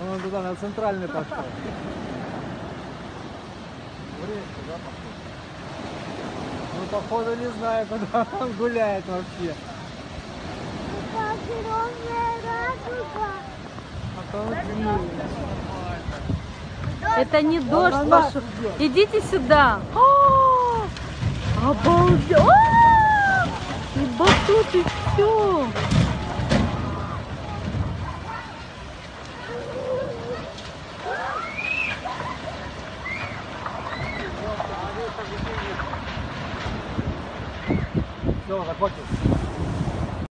Он туда на центральный пошел. Ну, походу, не знаю, куда он гуляет вообще. Это. А Это не дождь идет. Идите сюда. Обалдеть. И батут, и все. Все, закончил.